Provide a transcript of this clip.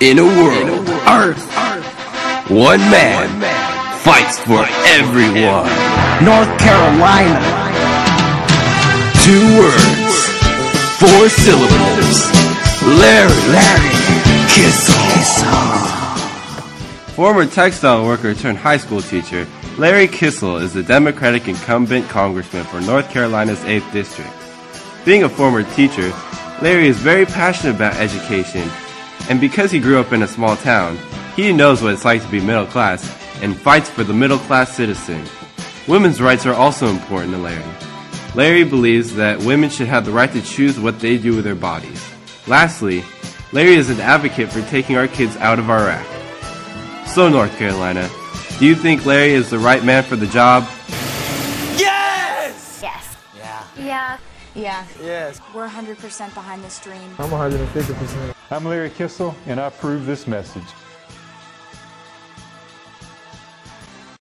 In a world, Earth, one man fights for everyone. North Carolina. Two words, four syllables. Larry, Larry, Kissell. Former textile worker turned high school teacher, Larry Kissell is the Democratic incumbent congressman for North Carolina's 8th District. Being a former teacher, Larry is very passionate about education, and because he grew up in a small town, he knows what it's like to be middle class and fights for the middle class citizen. Women's rights are also important to Larry. Larry believes that women should have the right to choose what they do with their bodies. Lastly, Larry is an advocate for taking our kids out of Iraq. So, North Carolina, do you think Larry is the right man for the job? Yes! Yes. Yeah. Yeah. Yeah, Yes. we're 100% behind this dream. I'm 150%. I'm Larry Kissell, and I approve this message.